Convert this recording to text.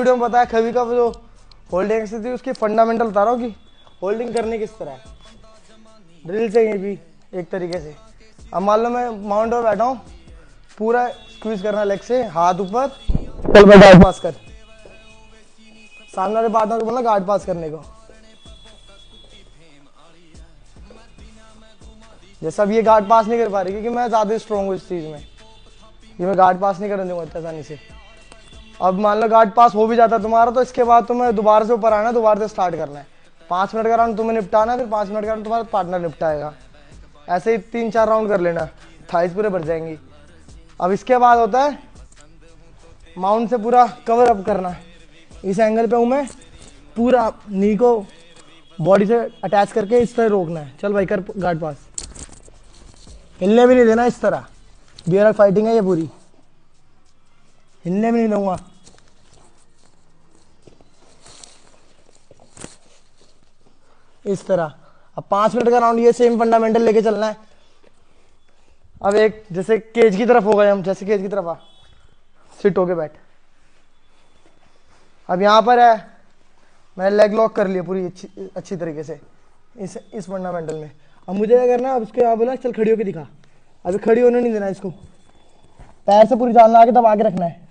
Video में बताया कभी का जो होल्डिंग एक्सरसाइज थी उसकी फंडामेंटल बता रहा हूँ कि होल्डिंग करनी किस तरह है। ड्रिल से ये भी, एक तरीके से। अब मान लो मैं माउंट पर बैठा हूँ, पूरा स्क्वीज करना लेग से, हाथ ऊपर चल मैं गार्ड पास कर। सामने वाले बोला गार्ड पास करने को। जैसा अब ये गार्ड पास नहीं कर पा रही, क्योंकि मैं ज़्यादा स्ट्रॉन्ग हूँ इस चीज़ में। ये मैं गार्ड पास नहीं करने दूँगा आसानी से। अब मान लो गार्ड पास हो भी जाता तुम्हारा तो इसके बाद तुम्हें दोबारा से ऊपर आना, दोबारा से स्टार्ट करना है। पाँच मिनट का राउंड तुम्हें निपटाना है, फिर पाँच मिनट का राउंड तुम्हारा पार्टनर निपटाएगा। ऐसे ही तीन चार राउंड कर लेना थाइस पूरे भर जाएँगी। अब इसके बाद होता है माउंट से पूरा कवर अप करना इस एंगल पे हूँ मैं, पूरा नी को बॉडी से अटैच करके इस तरह रोकना है। चल भाई कर गार्ड पास हिलने भी नहीं देना इस तरह। बियर फाइटिंग है ये पूरी। हिलने भी नहीं दूँगा। इस तरह। अब पाँच मिनट का राउंड ये सेम फंडामेंटल लेके चलना है। अब एक, जैसे केज की तरफ़ हो गए हम, जैसे केज की तरफ़ आ। सिट होके बैठ। अब यहाँ पर है मैं लेग लॉक कर लिया पूरी अच्छी अच्छी तरीके से, इस इस फंडामेंटल में। अब मुझे क्या करना है, अब उसको यहाँ बोला, चल खड़ी होके दिखा। अभी खड़ी होने नहीं देना इसको। पैर से पूरी जान लगा के दबा के रखना है।